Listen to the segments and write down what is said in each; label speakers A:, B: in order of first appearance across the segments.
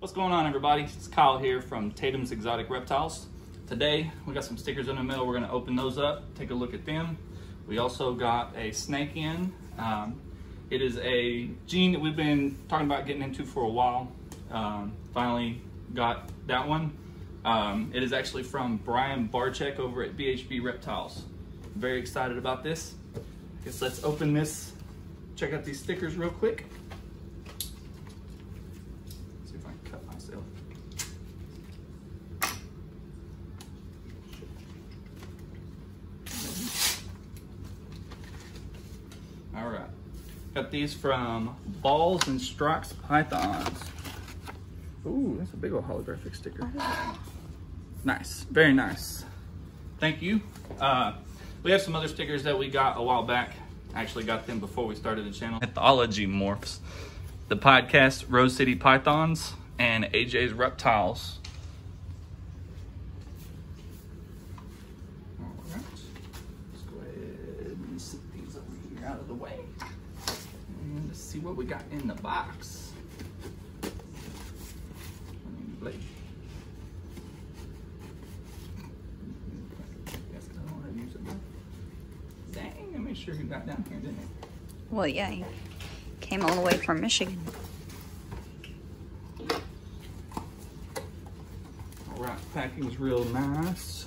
A: What's going on everybody? It's Kyle here from Tatom's Exotic Reptiles. Today we got some stickers in the mail. We're gonna open those up, take a look at them. We also got a snake in. Um, it is a gene that we've been talking about getting into for a while. Um, finally got that one. Um, it is actually from Brian Barczyk over at BHB Reptiles. Very excited about this. I guess let's open this, check out these stickers real quick. See if I can cut myself. All right. Got these from Balls and Strikes Pythons. Ooh, that's a big old holographic sticker. Nice, very nice. Thank you. Uh, we have some other stickers that we got a while back. Actually got them before we started the channel. Mythology Morphs, the podcast Rose City Pythons, and AJ's Reptiles. All right. Let's go ahead and set these over here out of the way. See what we got in the box. Blade. Guess I don't want to use it more. Dang, I made sure he got down here, didn't he?
B: Well, yeah, he came all the way from Michigan.
A: All right, packing's real nice.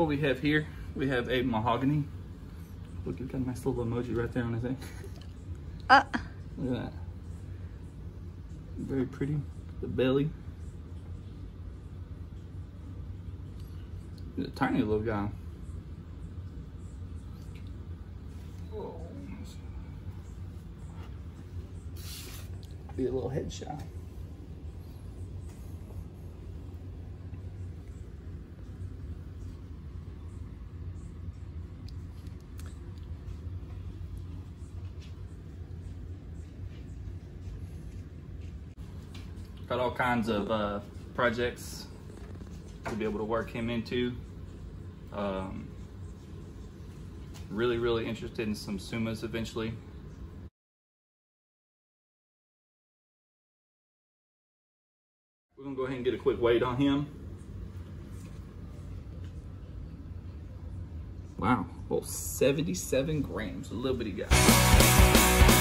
A: what we have here, we have a mahogany. Look, he's got a nice little emoji right there on his thing.
B: Uh,
A: Look at that. Very pretty. The belly. He's a tiny little guy. Be a little headshot. Got all kinds of uh, projects to be able to work him into. Um, really, really interested in some sumas eventually. We're gonna go ahead and get a quick weight on him. Wow, well, 77 grams, a little bitty guy.